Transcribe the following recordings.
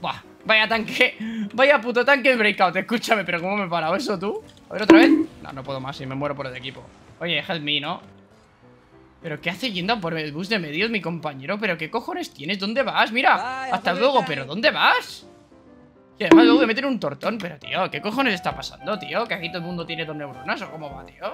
Buah, vaya tanque Vaya puto tanque breakout, escúchame Pero ¿cómo me he parado eso tú? A ver, ¿otra vez? No, no puedo más, si me muero por el equipo Oye, help me, ¿no? ¿Pero qué hace yendo por el bus de medios mi compañero? ¿Pero qué cojones tienes? ¿Dónde vas? Mira, hasta luego, ¿pero dónde vas? Y además luego de meter un tortón Pero tío, ¿qué cojones está pasando, tío? Que aquí todo el mundo tiene dos neuronas ¿O cómo va, tío?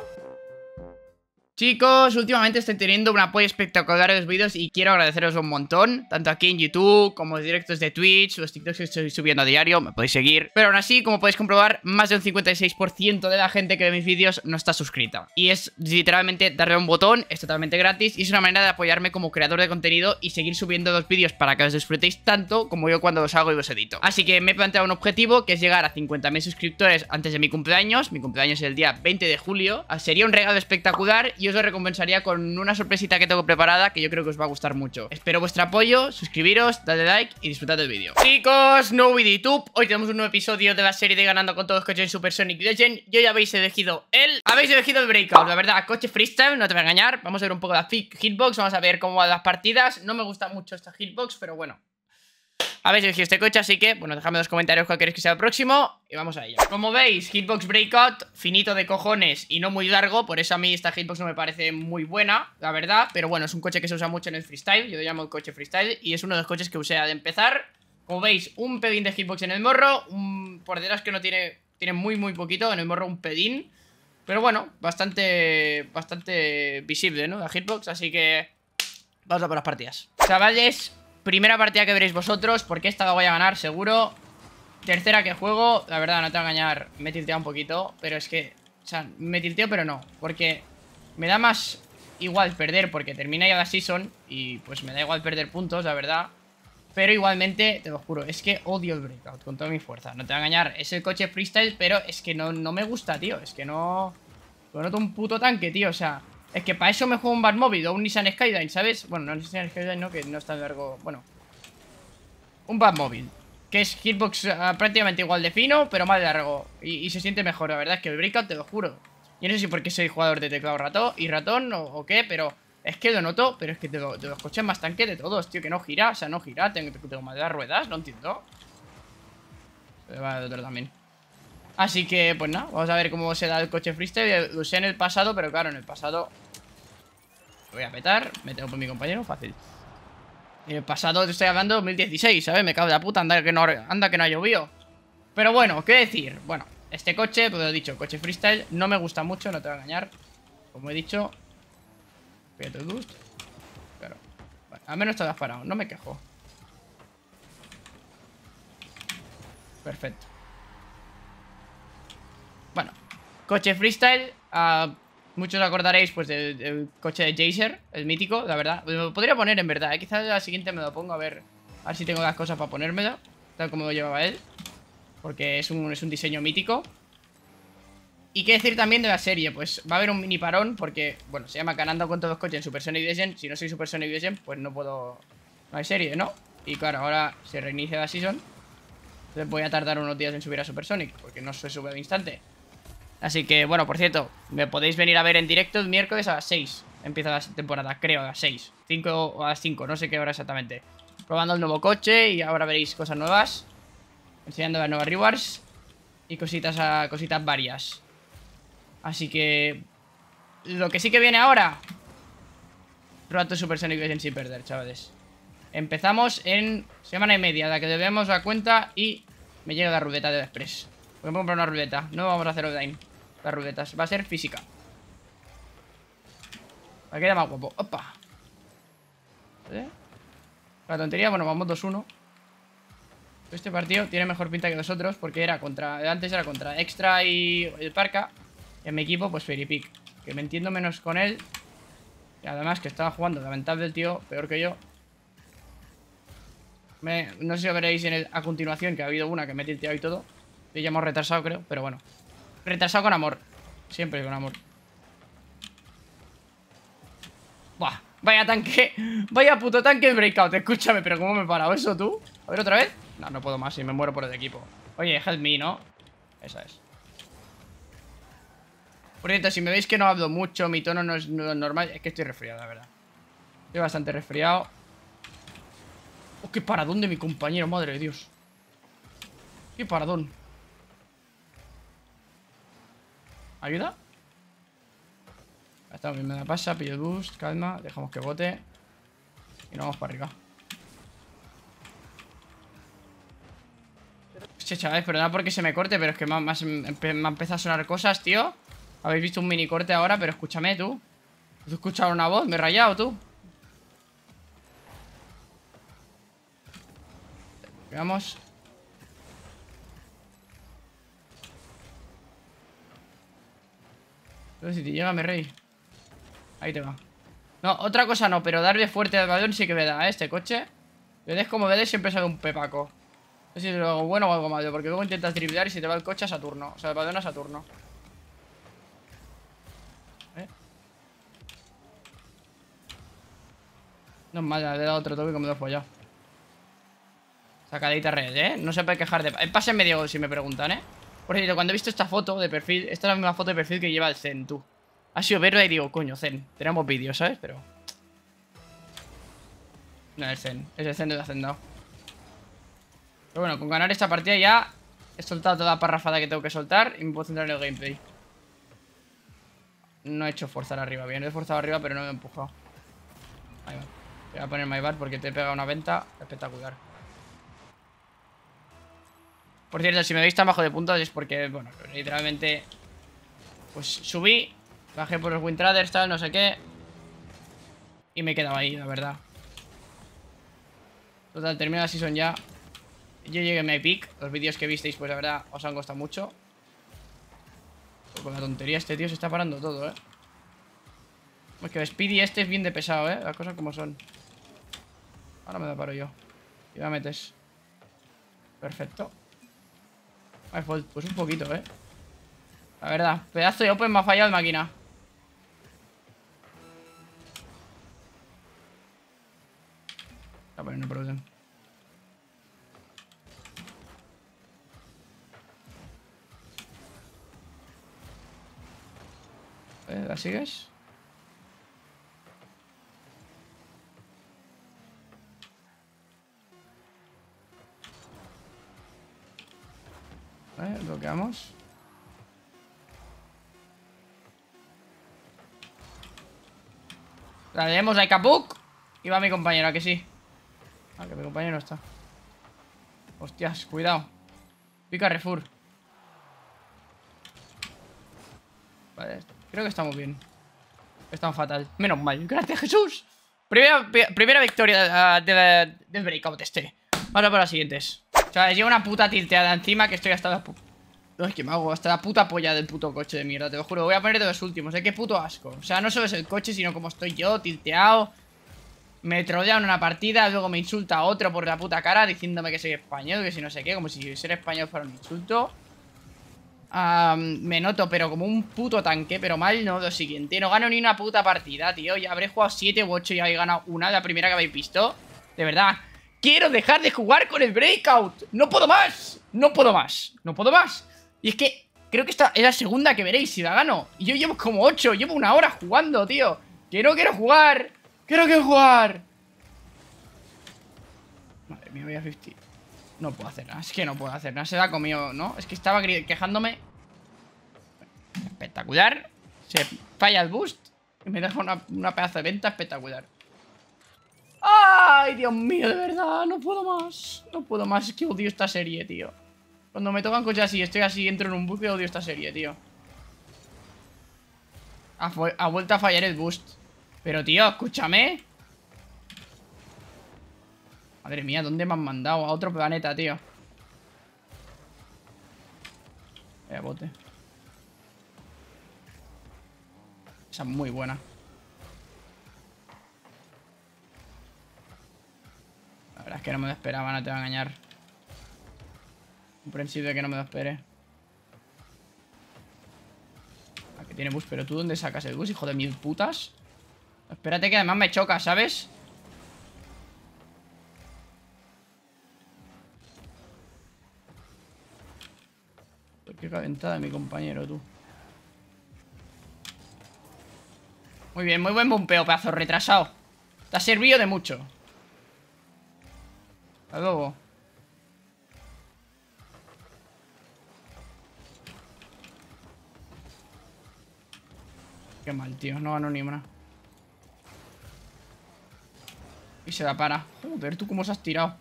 Chicos, últimamente estoy teniendo un apoyo espectacular en los vídeos y quiero agradeceros un montón, tanto aquí en YouTube como en directos de Twitch, los TikToks que estoy subiendo a diario, me podéis seguir. Pero aún así, como podéis comprobar, más de un 56% de la gente que ve mis vídeos no está suscrita. Y es literalmente darle un botón, es totalmente gratis y es una manera de apoyarme como creador de contenido y seguir subiendo los vídeos para que los disfrutéis tanto como yo cuando los hago y los edito. Así que me he planteado un objetivo que es llegar a 50.000 suscriptores antes de mi cumpleaños, mi cumpleaños es el día 20 de julio, sería un regalo espectacular y os lo recompensaría con una sorpresita que tengo preparada que yo creo que os va a gustar mucho. Espero vuestro apoyo, suscribiros, dadle like y disfrutad del vídeo. Chicos, no video YouTube, hoy tenemos un nuevo episodio de la serie de Ganando con todos los coches en Super Sonic Legend. Yo ya habéis elegido el... Habéis elegido el Breakout, la verdad, coche freestyle, no te voy a engañar. Vamos a ver un poco la hitbox, vamos a ver cómo van las partidas. No me gusta mucho esta hitbox, pero bueno, habéis elegido este coche, así que, bueno, dejadme en los comentarios cuál queréis que sea el próximo y vamos a ello. Como veis, Hitbox Breakout, finito de cojones y no muy largo, por eso a mí esta Hitbox no me parece muy buena, la verdad, pero bueno, es un coche que se usa mucho en el freestyle, yo lo llamo el coche freestyle y es uno de los coches que usé de empezar. Como veis, un pedín de Hitbox en el morro, por detrás que no tiene, tiene muy muy poquito, en el morro un pedín, pero bueno, bastante, bastante visible, ¿no? La Hitbox, así que vamos a por las partidas. Chavales, Primera partida que veréis vosotros, porque esta la voy a ganar seguro. Tercera que juego, la verdad, no te voy a engañar, me tilteo un poquito, pero es que, o sea, me tilteo pero no, porque me da más igual perder porque termina ya la season y pues me da igual perder puntos, la verdad. Pero igualmente, te lo juro, es que odio el breakout con toda mi fuerza. No te voy a engañar, es el coche freestyle, pero es que no, no me gusta, tío. Es que no... Lo noto un puto tanque, tío, o sea... Es que para eso me juego un Batmobile o un Nissan Skyline, ¿sabes? Bueno, no Nissan Skyline, no, que no es tan largo. Bueno. Un Batmobile. Que es hitbox ah, prácticamente igual de fino, pero más largo. Y, se siente mejor, la verdad es que el Breakout, te lo juro. Yo no sé si porque soy jugador de teclado ratón y ratón o, qué, pero es que lo noto, pero es que te lo, te lo más tanque de todos, tío, que no gira, o sea, no gira, tengo, tengo más de las ruedas, no entiendo. Se va de otro también. Así que, pues nada, vamos a ver cómo se da el coche freestyle. Lo usé en el pasado, pero claro, en el pasado voy a petar, me tengo por mi compañero, fácil. El pasado te estoy hablando 2016, ¿sabes? Me cago de la puta, anda que no, anda que no ha llovido. Pero bueno, ¿qué decir? Bueno, este coche, pues lo he dicho, coche freestyle, no me gusta mucho, no te voy a engañar. Como he dicho. Fíjate al menos te has parado, no me quejo. Perfecto. Bueno, coche freestyle. Uh, Muchos acordaréis pues del, coche de Jaser, el mítico, la verdad. Lo podría poner en verdad, ¿eh? quizás la siguiente me lo pongo a ver, a ver si tengo las cosas para ponérmelo, tal como lo llevaba él. Porque es un, es un diseño mítico. Y qué decir también de la serie, pues va a haber un mini parón porque, bueno, se llama Ganando con todos los coches en Super Sonic Legend. Si no soy Super Sonic Legend, pues no puedo... No hay serie, ¿no? Y claro, ahora se reinicia la season. Entonces voy a tardar unos días en subir a Super Sonic, porque no se sube de instante. Así que, bueno, por cierto, me podéis venir a ver en directo el miércoles a las 6. Empieza la temporada, creo, a las 6. 5 o a las 5, no sé qué hora exactamente. Probando el nuevo coche y ahora veréis cosas nuevas. Enseñando las nuevas rewards. Y cositas, a, cositas varias. Así que... Lo que sí que viene ahora... Rato Super Sonic Legends sin perder, chavales. Empezamos en semana y media, la que debemos la cuenta y me llega la ruleta de Express. Voy a comprar una ruleta. No vamos a hacer online las ruletas. Va a ser física. Me queda más guapo. Opa. ¿Eh? La tontería, bueno, vamos 2-1. Este partido tiene mejor pinta que los otros porque era contra. Antes era contra Extra y el Parca. Y en mi equipo, pues Feripic. Que me entiendo menos con él. Y además que estaba jugando lamentable el tío, peor que yo. no sé si veréis en a continuación que ha habido una que me he y todo. Y ya hemos retrasado, creo, pero bueno. Retrasado con amor. Siempre con amor. Buah, vaya tanque. Vaya puto tanque de breakout. Escúchame, pero ¿cómo me he parado eso tú? A ver, otra vez. No, no puedo más, si me muero por el equipo. Oye, help me, ¿no? Esa es. Por cierto, si me veis que no hablo mucho, mi tono no es normal, es que estoy resfriado, la verdad. Estoy bastante resfriado. Oh, qué para dónde mi compañero, madre de Dios. Qué pardón. ¿Ayuda? Está bien, me da pasa, pillo boost, calma, dejamos que bote. Y nos vamos para arriba. Che, chavales, perdona porque se me corte, pero es que me, me, a sonar cosas, tío. Habéis visto un mini corte ahora, pero escúchame, tú. ¿Has escuchado una voz? Me he rayado, tú. Veamos. Pero si te llega, me rey. Ahí te va. No, otra cosa no, pero darle fuerte al balón sí que me da, ¿eh? Este coche. Vedes como vedes siempre sale un pepaco. No sé si es algo bueno o algo malo, porque luego intentas driblar y se te va el coche a Saturno. O sea, el balón a Saturno. ¿Eh? No es mala, le he dado otro toque que me lo he follado. Sacadita red, ¿eh? No se puede quejar de... El pase medio si me preguntan, ¿eh? Por cierto, cuando he visto esta foto de perfil Esta es la misma foto de perfil que lleva el Zen, tú Ha sido verla y digo, coño, Zen Tenemos vídeos, ¿sabes? Pero... No el Zen, es el Zen de Hacendado pero bueno, con ganar esta partida ya he soltado toda la parrafada que tengo que soltar y me puedo centrar en el gameplay. No he hecho forzar arriba, bien, he forzado arriba pero no me he empujado. Ahí va. Voy a poner my bar porque te pega una venta espectacular. Por cierto, si me veis tan bajo de puntos es porque, bueno, literalmente... Pues subí, bajé por los Wintraders, tal, no sé qué. Y me he quedado ahí, la verdad. Total, termina la season ya. Yo llegué a mi pick. Los vídeos que visteis, pues la verdad, os han costado mucho. con la tontería este tío se está parando todo, ¿eh? Es que Speedy este es bien de pesado, ¿eh? Las cosas como son. Ahora me da paro yo. Y la metes. Perfecto. Pues un poquito, ¿eh? La verdad, pedazo de open me ha fallado el máquina. Poner un problema. ¿La sigues? ¿Eh? Bloqueamos. La leemos a Kapuk. Y va mi compañera, que sí. Ah, que mi compañero está. Hostias, cuidado. Pica Refur. Vale, creo que estamos bien. Estamos fatal. Menos mal. Gracias, Jesús. Primera, primera victoria de, del breakout este. Vamos a por las siguientes. O sea, lleva una puta tilteada encima que estoy hasta la... No, es que me hago hasta la puta polla del puto coche de mierda, te lo juro. Voy a poner de los últimos, ¿eh? Qué puto asco. O sea, no solo es el coche, sino como estoy yo, tilteado. Me trolea en una partida, luego me insulta otro por la puta cara diciéndome que soy español, que si no sé qué, como si ser español fuera un insulto me noto, pero como un puto tanque, pero mal no, lo siguiente. No gano ni una puta partida, tío. Ya habré jugado 7 u 8 y he ganado una, la primera que habéis visto. De verdad. Quiero dejar de jugar con el breakout. No puedo más. No puedo más. No puedo más. Y es que creo que esta es la segunda que veréis si la gano. Y yo llevo como 8, llevo una hora jugando, tío. Quiero, quiero jugar. Quiero, quiero jugar. Madre mía, voy a 50. No puedo hacer nada, es que no puedo hacer nada Se la comido, ¿no? Es que estaba quejándome Espectacular Se falla el boost Y me deja una, una pedazo de venta espectacular ¡Ay, Dios mío, de verdad! No puedo más. No puedo más, es que odio esta serie, tío. Cuando me tocan coches así, estoy así, entro en un bucle Odio esta serie, tío. Ha, ha vuelto a fallar el boost. Pero, tío, escúchame. Madre mía, ¿dónde me han mandado? A otro planeta, tío. Vaya bote. Esa es muy buena verdad es que no me lo esperaba, no te va a engañar Comprensible que no me lo espere Aquí tiene bus, pero tú ¿dónde sacas el bus, hijo de mil putas? Espérate que además me choca, ¿sabes? Qué calentada mi compañero, tú. Muy bien, muy buen bombeo, pedazo retrasado. Te ha servido de mucho. Al. Qué mal, tío. No ganó ni una. Y se da para. Joder, tú cómo se has tirado.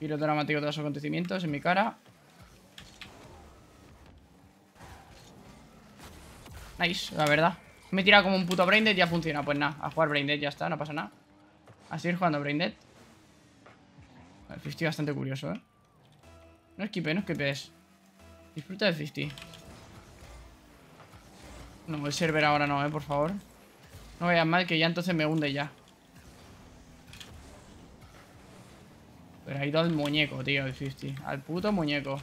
Giro dramático de los acontecimientos en mi cara. Nice, la verdad. Me he tirado como un puto Braindead y ya funciona. Pues nada, a jugar Braindead ya está, no pasa nada. A seguir jugando Braindead. El bastante curioso, ¿eh? No esquipe, no esquipes. Disfruta del 50. No, el server ahora no, ¿eh? Por favor. No vayas mal que ya entonces me hunde ya. Pero ha ido al muñeco, tío, el 50. Al puto muñeco.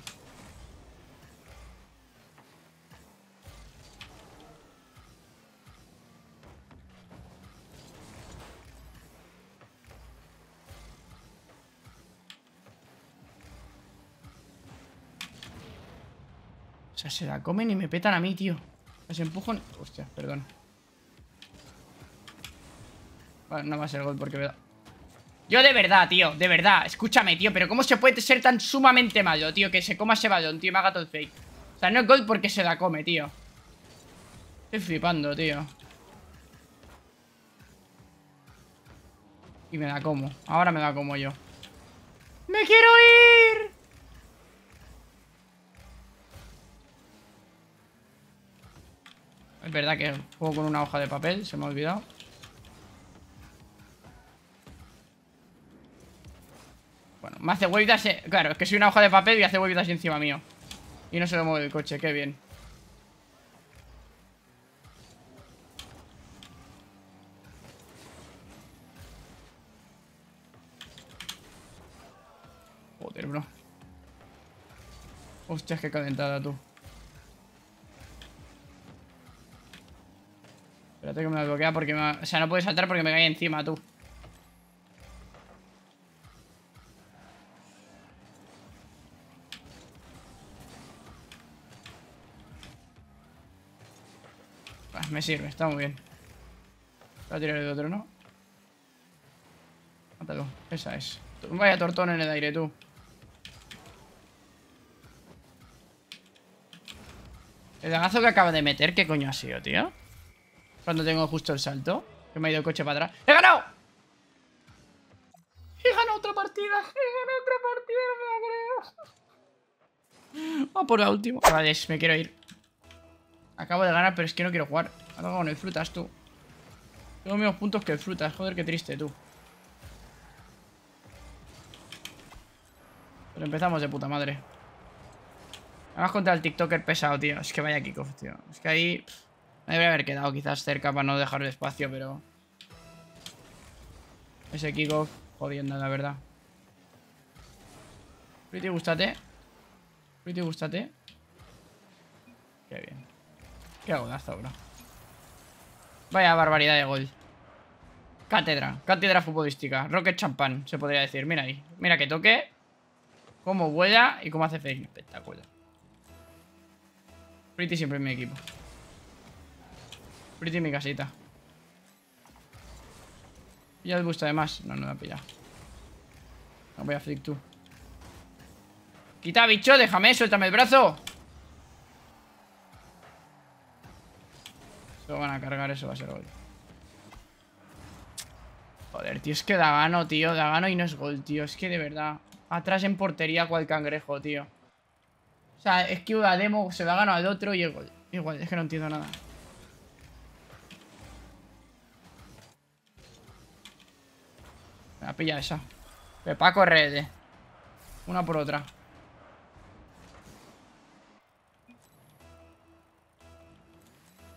Sea, se la comen y me petan a mí, tío. Se empujan... Hostia, perdón. Vale, no va a ser gol porque me da... Yo de verdad, tío, de verdad Escúchame, tío, pero ¿cómo se puede ser tan sumamente malo, tío? Que se coma ese balón, tío, me haga todo el fake O sea, no es gol porque se la come, tío Estoy flipando, tío Y me la como Ahora me la como yo ¡Me quiero ir! Es verdad que juego con una hoja de papel Se me ha olvidado. Bueno, me hace huevitas Claro, es que soy una hoja de papel y hace huevitas encima mío. Y no se lo mueve el coche, qué bien. Joder, bro. Hostias, qué calentada tú Espérate que me bloquea porque me... O sea, no puede saltar porque me cae encima, tú me sirve, está muy bien. Voy a tirar el otro, ¿no? Mátalo, esa es. Vaya tortón en el aire, tú. El lagazo que acaba de meter, ¿qué coño ha sido, tío? Cuando tengo justo el salto. Que me ha ido el coche para atrás. ¡He ganado! ¡He ganado otra partida! ¡He ganado otra partida! No me la creo. Vamos por la última. Vale, me quiero ir. Acabo de ganar, pero es que no quiero jugar. Ahora con el frutas, tú. Tengo menos puntos que el frutas. Joder, qué triste, tú. Pero empezamos de puta madre. Vamos contra el TikToker pesado, tío. Es que vaya kickoff, tío. Es que ahí... debería haber quedado quizás cerca para no dejar espacio, pero... Ese kickoff jodiendo, la verdad. Pretty, gustate. Pretty, gustate. Qué bien. Qué golazo, bro. Vaya barbaridad de gol. Cátedra, cátedra futbolística. Rocket champán, se podría decir. Mira ahí. Mira que toque. Cómo vuela y cómo hace fake. Espectacular. Pretty siempre en mi equipo. Pretty mi casita. ¿Ya el boost además? No, no me ha pillado. No voy a flick tú. Quita, bicho, déjame, suéltame el brazo. Lo van a cargar, eso va a ser gol. Joder, tío, es que da gano, tío. Da gano y no es gol, tío. Es que de verdad. Atrás en portería cual cangrejo, tío. O sea, es que una demo se da gano al otro y es gol. Igual, es que no entiendo nada. Me a pillar esa. Pepa correr, Una por otra.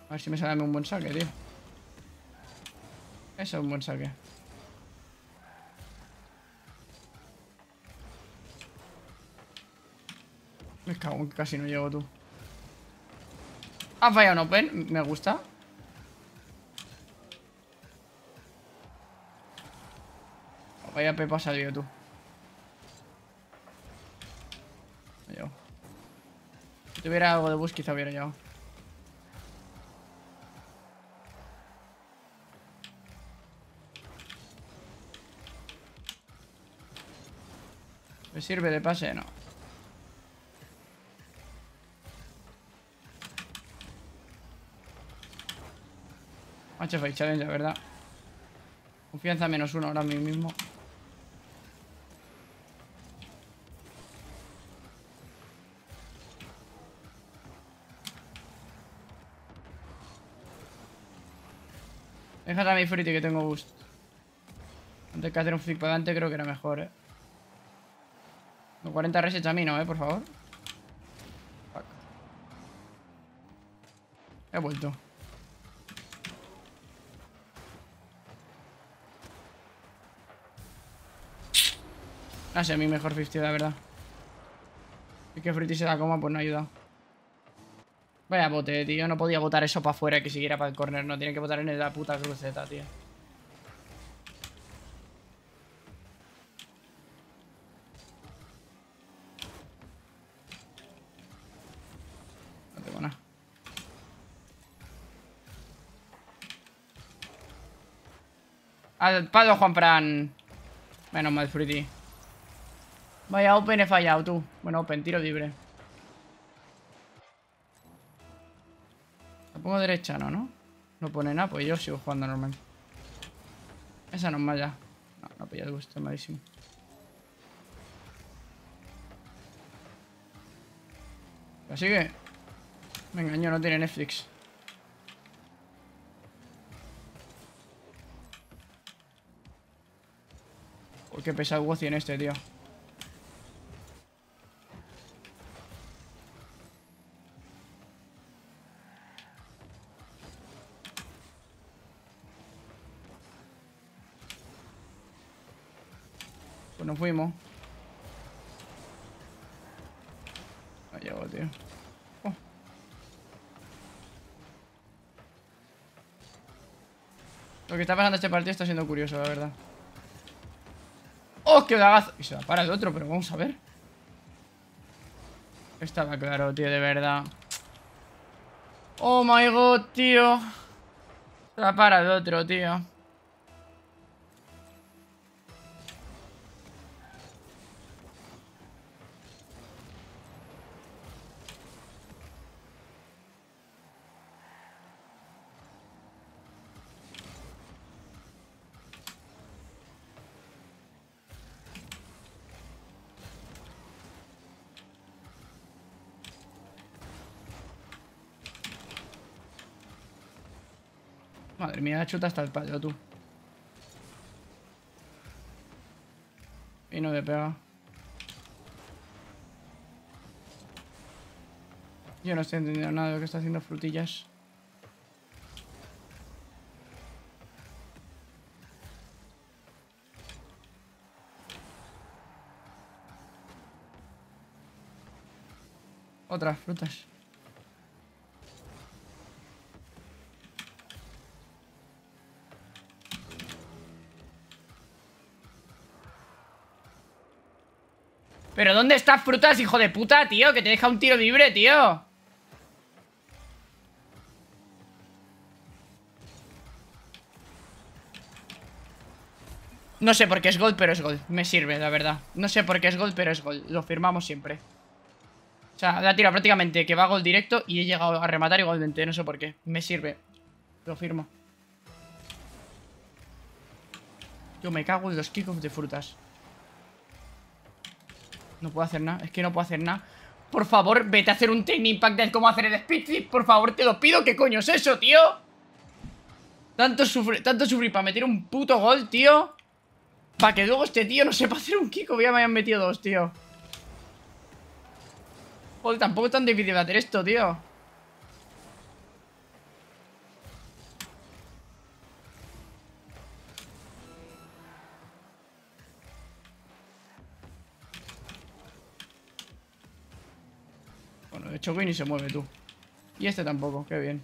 A ver si me sale un buen saque, tío. Eso es un buen saque. Me cago en que casi no llego tú. Ha fallado un open, me gusta. Vaya Pepa ha salido tú. Me Si tuviera algo de bus quizá hubiera llegado. ¿Me sirve de pase? No. Fake Challenge, la verdad. Confianza menos uno ahora mismo. Déjate a mi Fritty que tengo boost. Antes que hacer un flick para adelante creo que era mejor, eh. 40 resets a mí no, eh, por favor. Fuck. He vuelto. No sé, mi mejor 50, la verdad. Y que Fritty se da coma, pues no ha ayudado. Vaya bote, tío. No podía botar eso para afuera que siguiera para el corner. No, tiene que botar en la puta cruceta, tío. No tengo nada. Al palo, Juan Fran. Menos mal, Fruity. Vaya open he fallado, tú. Bueno, open, tiro libre. Pongo derecha, ¿no? ¿no? No pone nada, pues yo sigo jugando normal. Esa no es mala. No, no pilla el gusto, malísimo. Así que... Me engañó, no tiene Netflix. Uy, qué pesado en este, tío. Fuimos. No llego, tío. Lo que está pasando este partido está siendo curioso, la verdad. ¡Oh, qué dagazo! Y se va para el otro, pero vamos a ver. Estaba claro, tío, de verdad. Oh my god, tío. Se va para el otro, tío. Madre mía, chuta hasta el palo, tú. Y no me pega. Yo no estoy entendiendo nada de lo que está haciendo frutillas. Otras frutas. ¿Pero dónde estás, frutas, hijo de puta, tío? Que te deja un tiro libre, tío. No sé por qué es gold, pero es gold Me sirve, la verdad. No sé por qué es gold, pero es gold Lo firmamos siempre. O sea, la tira prácticamente que va a gold directo Y he llegado a rematar igualmente. No sé por qué. Me sirve. Lo firmo. Yo me cago en los kickoffs de frutas no puedo hacer nada, es que no puedo hacer nada. Por favor, vete a hacer un Technic Impact de cómo hacer el Speed Por favor, te lo pido, ¿qué coño es eso, tío? Tanto sufrir, tanto sufrir para meter un puto gol, tío. Para que luego este tío no sepa hacer un Kiko Ya me hayan metido dos, tío. Joder, tampoco es tan difícil de hacer esto, tío hecho y se mueve tú. Y este tampoco, qué bien.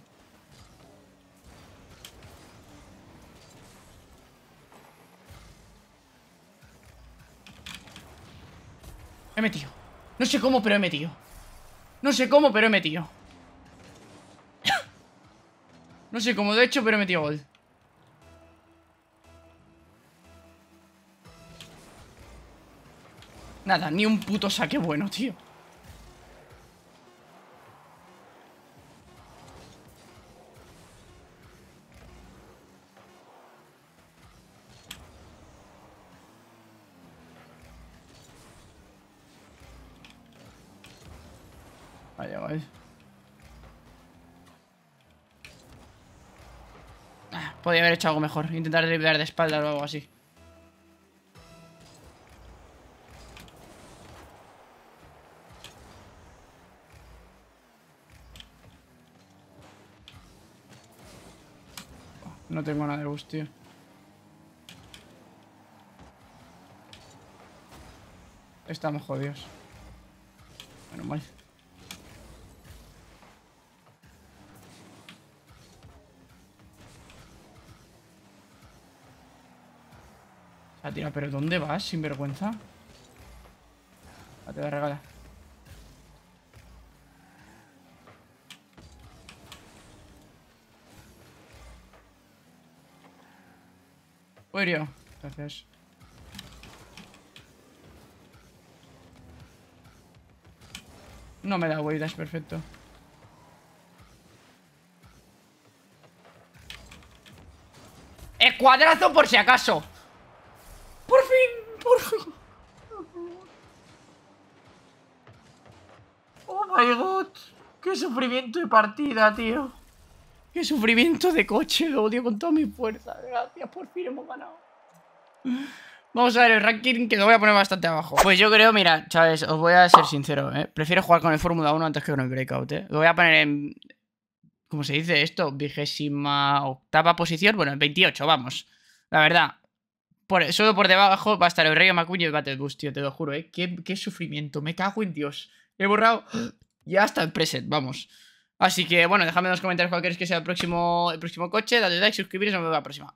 He metido. No sé cómo, pero he metido. No sé cómo, pero he metido. no sé cómo de hecho, pero he metido gol. Nada, ni un puto saque bueno, tío. Eh. Ah, podría haber hecho algo mejor. Intentar driblar de espalda o algo así. No tengo nada de tío. Estamos jodidos. Bueno, mal. Ah, pero ¿dónde vas, sin vergüenza? Ah, te voy a regalar. Uy, Gracias. No me da huellas, perfecto. ¡Escuadrazo por si acaso! ¡Por fin! ¡Por fin! ¡Oh, my God! ¡Qué sufrimiento de partida, tío! ¡Qué sufrimiento de coche! Lo odio con toda mi fuerza. Gracias, por fin hemos ganado. Vamos a ver el ranking que lo voy a poner bastante abajo. Pues yo creo, mira, chavales, os voy a ser sincero, ¿eh? Prefiero jugar con el Fórmula 1 antes que con el Breakout, ¿eh? Lo voy a poner en... ¿Cómo se dice esto? Vigésima octava posición. Bueno, en 28, vamos. La verdad. Por, solo por debajo va a estar el Rey Macuño y el Battle Boost, tío, te lo juro, ¿eh? Qué, qué sufrimiento. Me cago en Dios. He borrado... Ya hasta el preset, vamos. Así que, bueno, dejadme en los comentarios cuál queréis que sea el próximo, el próximo coche. Dale like, suscribiros y nos vemos la próxima.